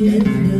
nơi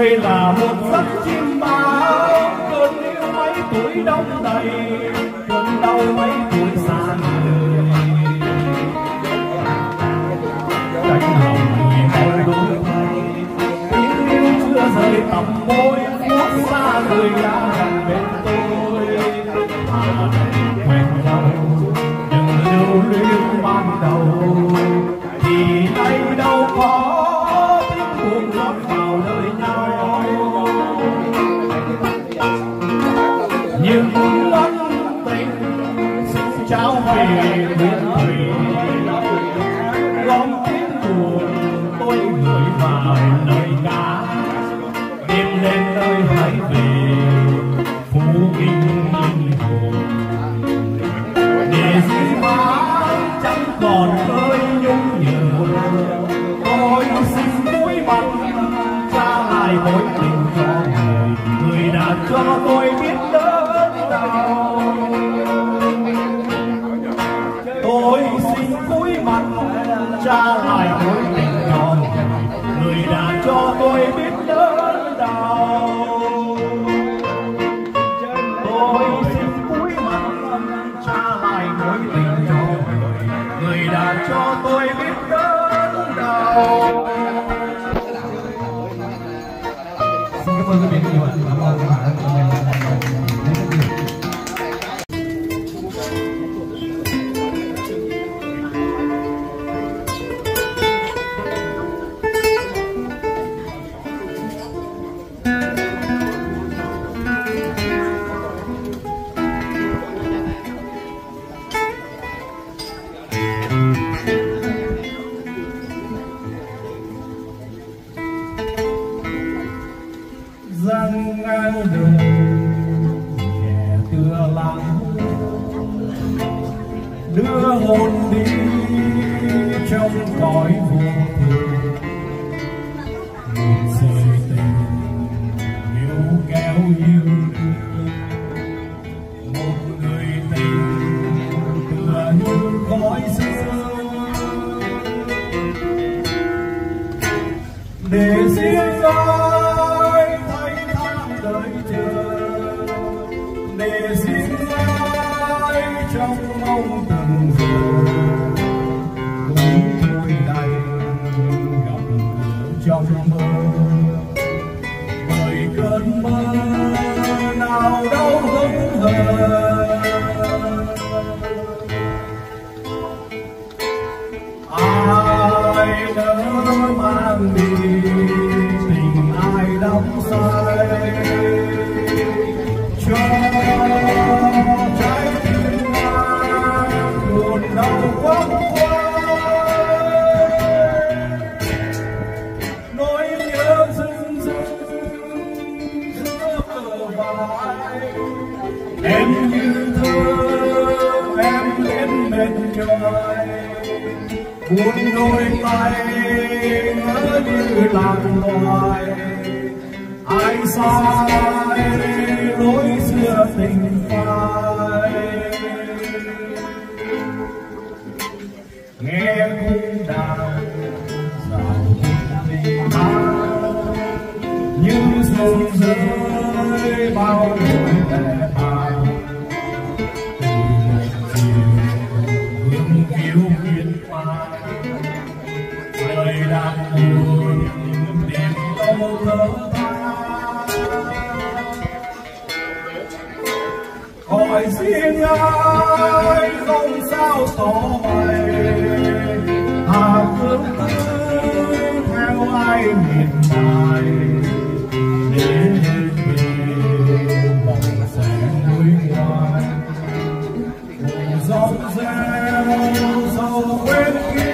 đời là một giấc chim bao cơn yêu mấy tuổi đông đầy cơn đau mấy tuổi xa người cánh hồng môi đôi tay tiếng yêu chưa rời tầm môi người đã gần bên tôi. Mà đành quen nhau những lưu luyến ban đầu. trabajo làng đưa hồn đi trong cõi cuốn đôi tay ngỡ như làng loài ai sai lối So when you.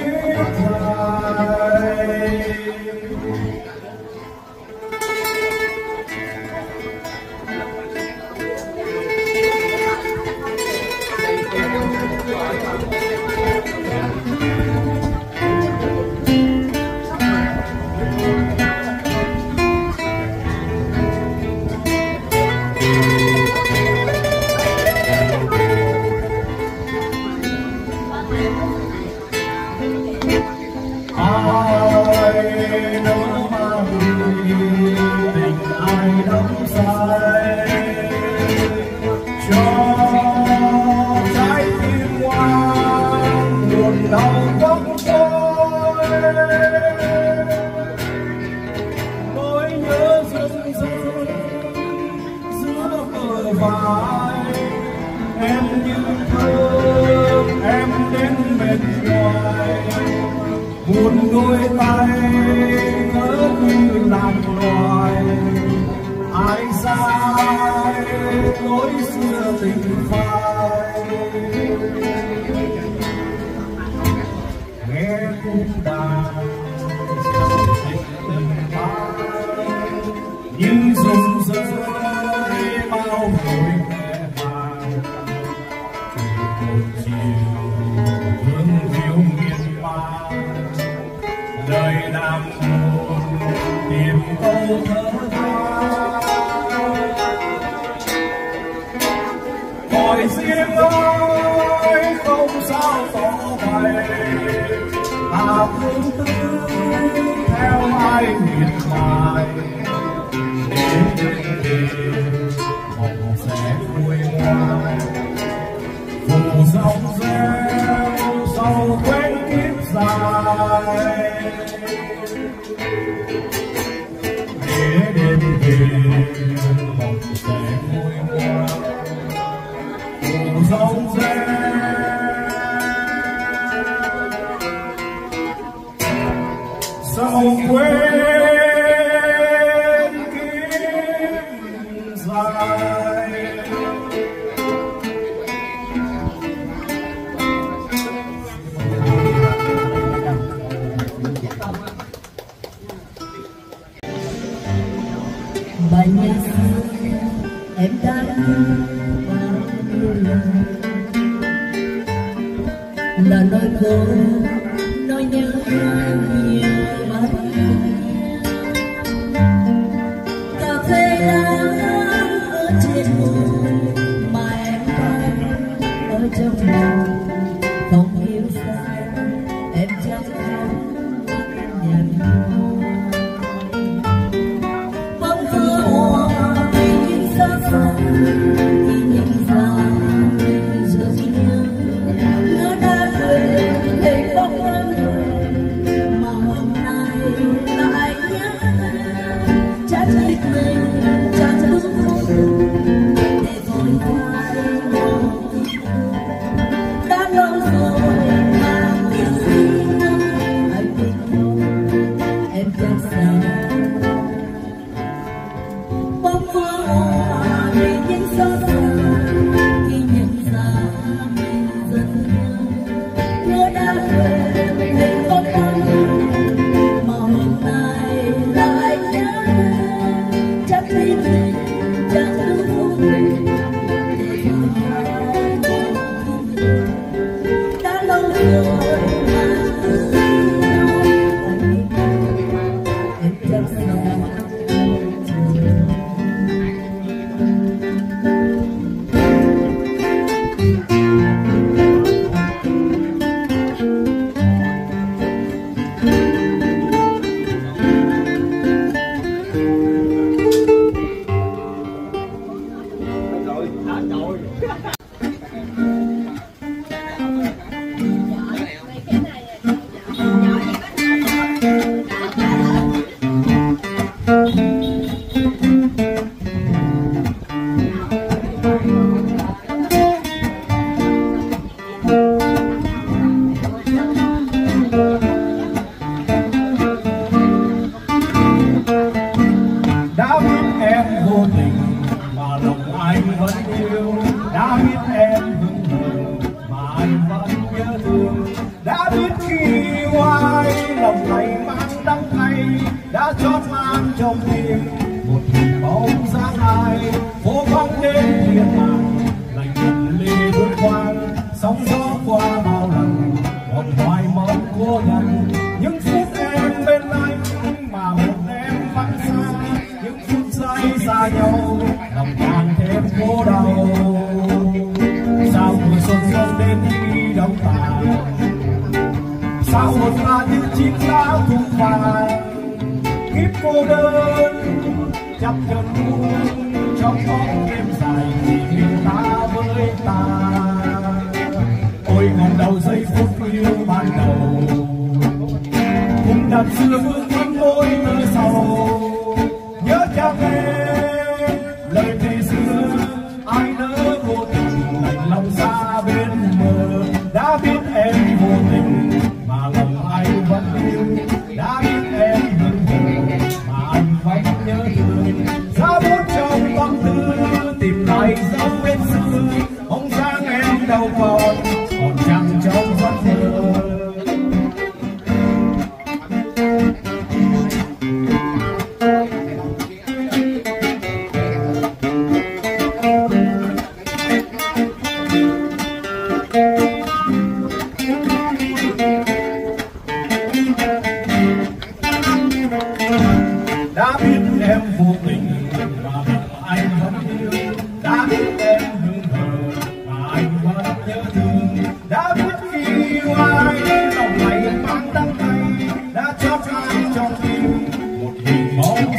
voice, nothing. San Juan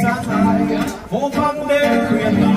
đã trôi đi không bao giờ trở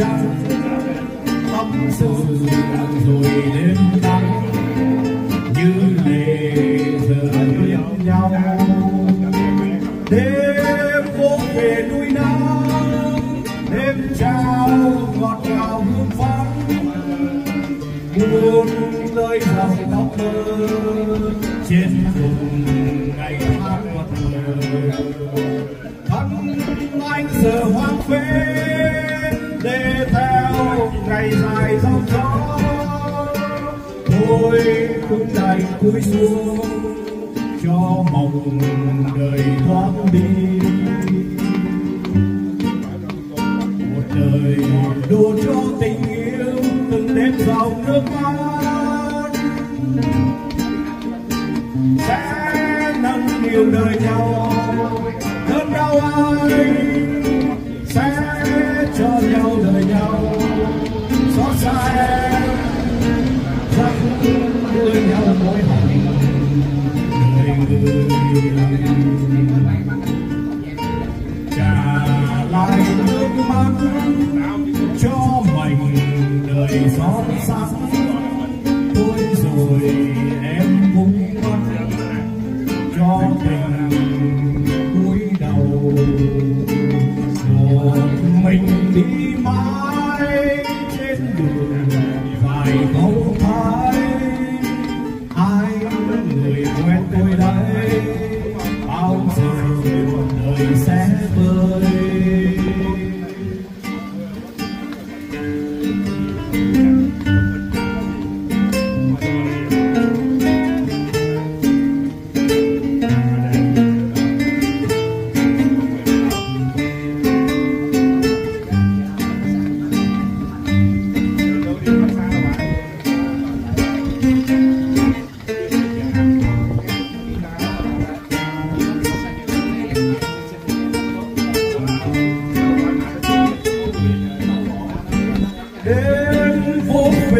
trắng tóc sương đàn rồi đêm nắng như lệ giờ yêu nhau đêm phố về núi nắng đêm trao ngọt ngào hương vắng buồn lời dòng tóc mơ trên cúi xuống cho mộng đời thoáng đi. Một đời đua cho tình yêu từng đêm dòng nước mắt. you.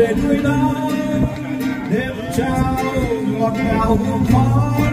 về nơi đó đêm trao ngọt ngào hương khói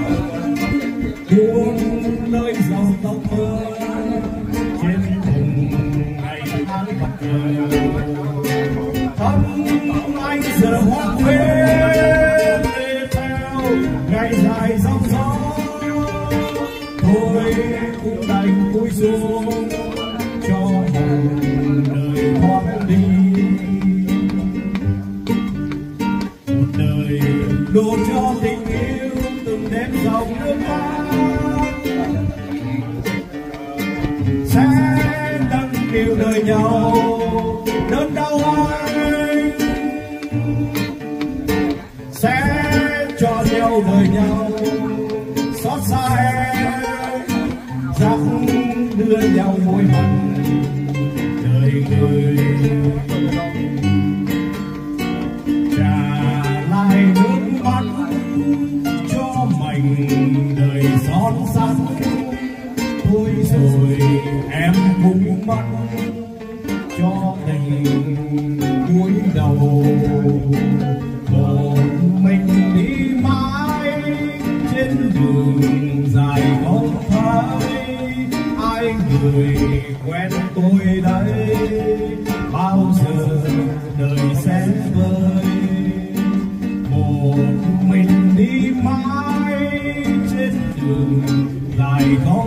rồi em cũng mắt cho tình cuối đầu vợ mình đi mãi trên đường dài không thấy ai người quen tôi đây, bao giờ đời sẽ vơi? Một mình đi mãi trên đường dài không